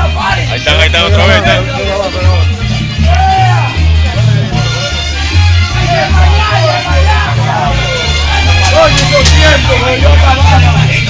Ahí está, ahí está otra vez. Está. Oye, 200,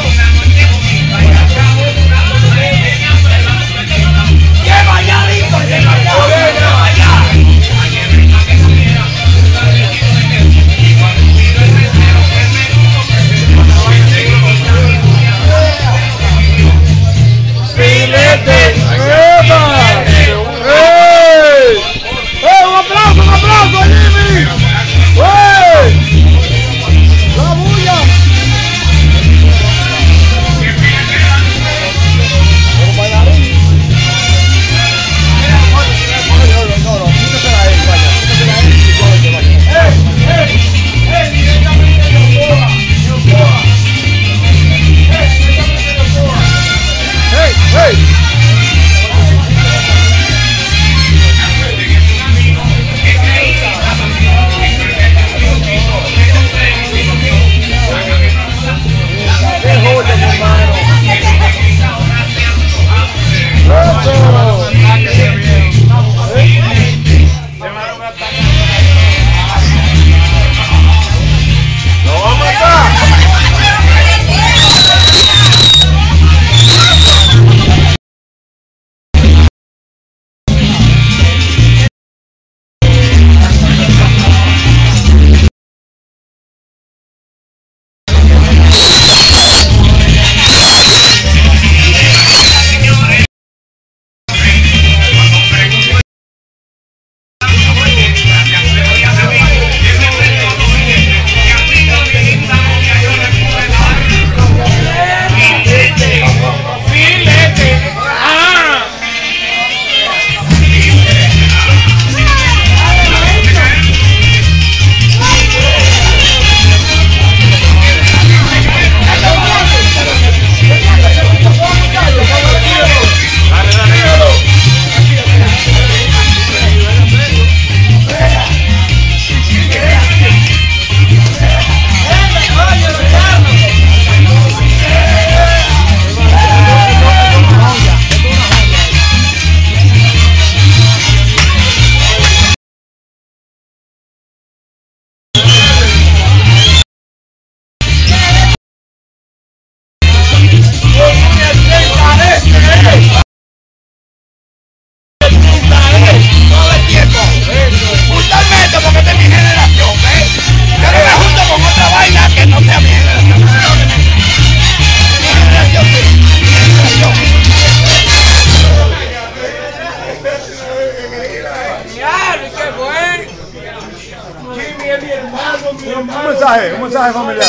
Un mensaje, un mensaje familiar.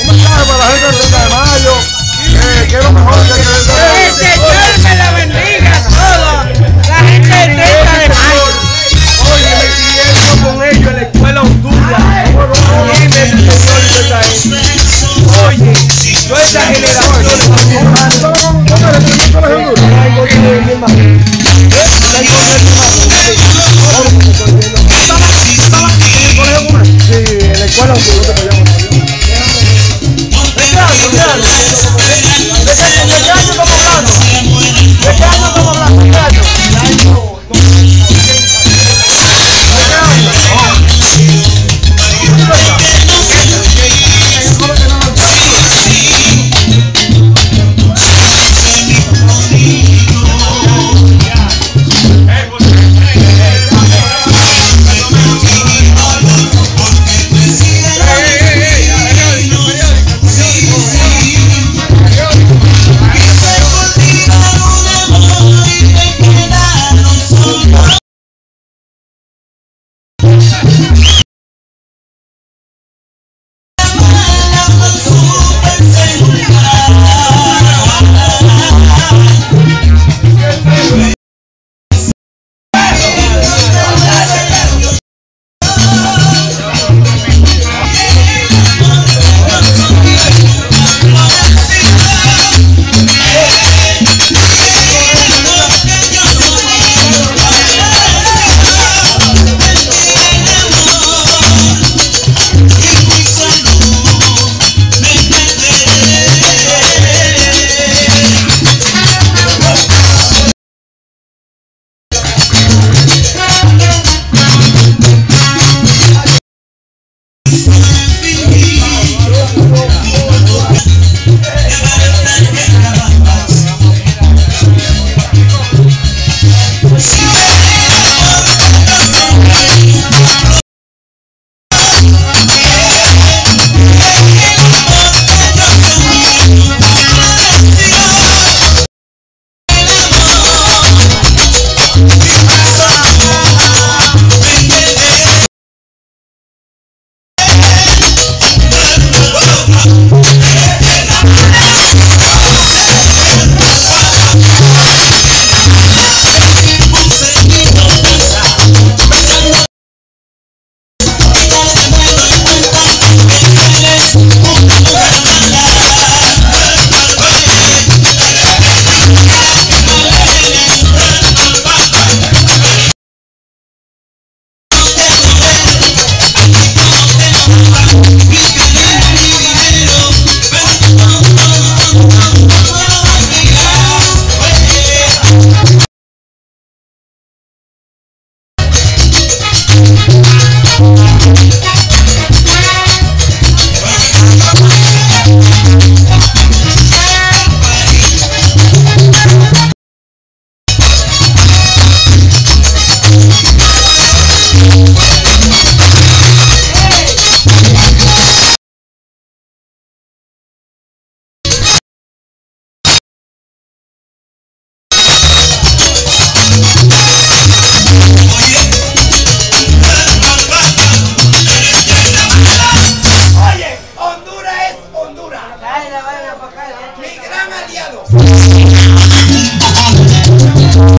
Un mensaje para la gente del 30 de mayo. Que, que es lo mejor que hay que Que el Señor me la bendiga a todos. La gente del 30 de mayo. Oye, me crié con ellos en la escuela Honduras. Dime, señor, gente. Oye, yo esa generación.